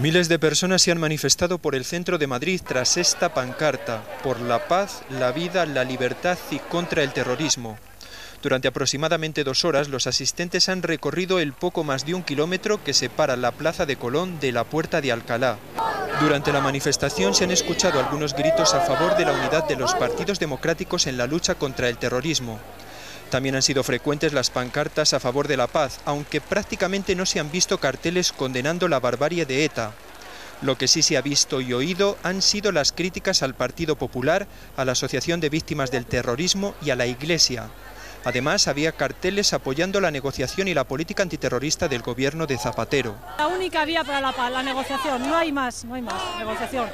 Miles de personas se han manifestado por el centro de Madrid tras esta pancarta, por la paz, la vida, la libertad y contra el terrorismo. Durante aproximadamente dos horas, los asistentes han recorrido el poco más de un kilómetro que separa la Plaza de Colón de la Puerta de Alcalá. Durante la manifestación se han escuchado algunos gritos a favor de la unidad de los partidos democráticos en la lucha contra el terrorismo. También han sido frecuentes las pancartas a favor de la paz, aunque prácticamente no se han visto carteles condenando la barbarie de ETA. Lo que sí se ha visto y oído han sido las críticas al Partido Popular, a la Asociación de Víctimas del Terrorismo y a la Iglesia. Además, había carteles apoyando la negociación y la política antiterrorista del gobierno de Zapatero. La única vía para la paz, la negociación, no hay más, no hay más, negociación.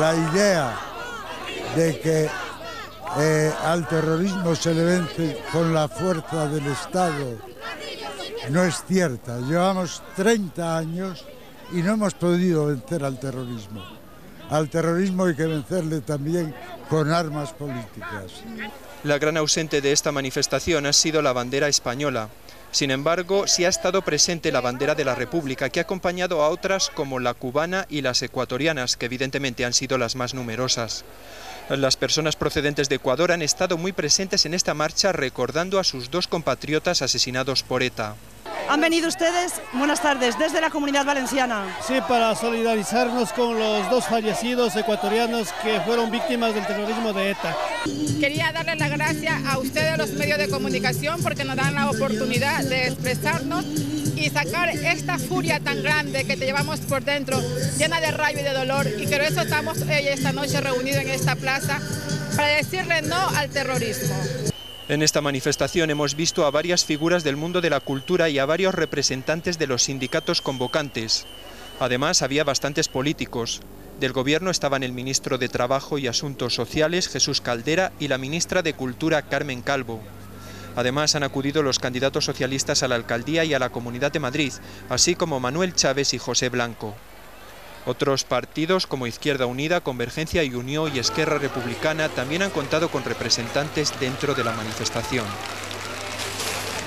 La idea de que eh, al terrorismo se le vence con la fuerza del Estado no es cierta. Llevamos 30 años y no hemos podido vencer al terrorismo. Al terrorismo hay que vencerle también con armas políticas. La gran ausente de esta manifestación ha sido la bandera española. Sin embargo, sí ha estado presente la bandera de la República, que ha acompañado a otras como la cubana y las ecuatorianas, que evidentemente han sido las más numerosas. Las personas procedentes de Ecuador han estado muy presentes en esta marcha recordando a sus dos compatriotas asesinados por ETA. Han venido ustedes, buenas tardes, desde la Comunidad Valenciana. Sí, para solidarizarnos con los dos fallecidos ecuatorianos que fueron víctimas del terrorismo de ETA. Quería darle las gracias a ustedes, los medios de comunicación, porque nos dan la oportunidad de expresarnos y sacar esta furia tan grande que te llevamos por dentro, llena de rabia y de dolor. Y por eso estamos esta noche reunidos en esta plaza para decirle no al terrorismo. En esta manifestación hemos visto a varias figuras del mundo de la cultura y a varios representantes de los sindicatos convocantes. Además, había bastantes políticos. Del gobierno estaban el ministro de Trabajo y Asuntos Sociales, Jesús Caldera, y la ministra de Cultura, Carmen Calvo. Además, han acudido los candidatos socialistas a la alcaldía y a la Comunidad de Madrid, así como Manuel Chávez y José Blanco. Otros partidos como Izquierda Unida, Convergencia y Unión y Esquerra Republicana también han contado con representantes dentro de la manifestación.